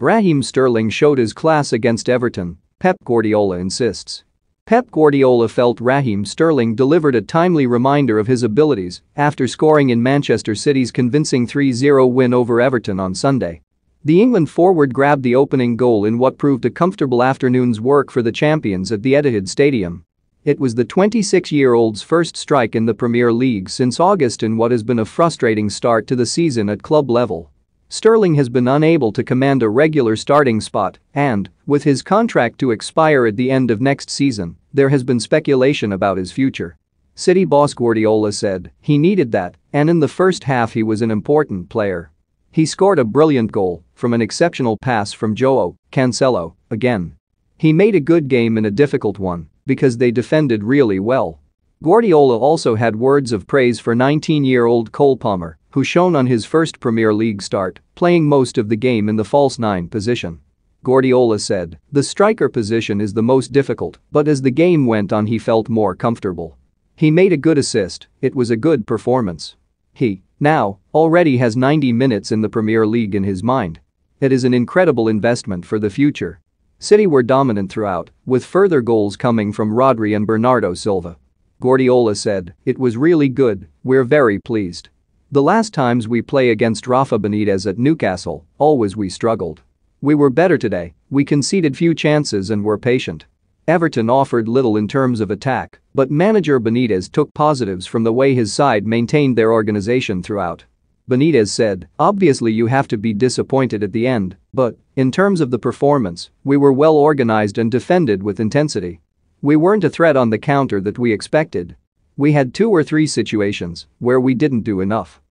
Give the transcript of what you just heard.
Raheem Sterling showed his class against Everton, Pep Guardiola insists. Pep Guardiola felt Raheem Sterling delivered a timely reminder of his abilities after scoring in Manchester City's convincing 3-0 win over Everton on Sunday. The England forward grabbed the opening goal in what proved a comfortable afternoon's work for the champions at the Etihad Stadium. It was the 26-year-old's first strike in the Premier League since August in what has been a frustrating start to the season at club level. Sterling has been unable to command a regular starting spot and, with his contract to expire at the end of next season, there has been speculation about his future. City boss Guardiola said he needed that and in the first half he was an important player. He scored a brilliant goal from an exceptional pass from Joao Cancelo again. He made a good game in a difficult one because they defended really well. Guardiola also had words of praise for 19-year-old Cole Palmer, who shone on his first Premier League start, playing most of the game in the false nine position. Guardiola said, the striker position is the most difficult, but as the game went on he felt more comfortable. He made a good assist, it was a good performance. He, now, already has 90 minutes in the Premier League in his mind. It is an incredible investment for the future. City were dominant throughout, with further goals coming from Rodri and Bernardo Silva. Guardiola said, it was really good, we're very pleased. The last times we play against Rafa Benitez at Newcastle, always we struggled. We were better today, we conceded few chances and were patient. Everton offered little in terms of attack, but manager Benitez took positives from the way his side maintained their organization throughout. Benitez said, obviously you have to be disappointed at the end, but, in terms of the performance, we were well organized and defended with intensity. We weren't a threat on the counter that we expected. We had two or three situations where we didn't do enough.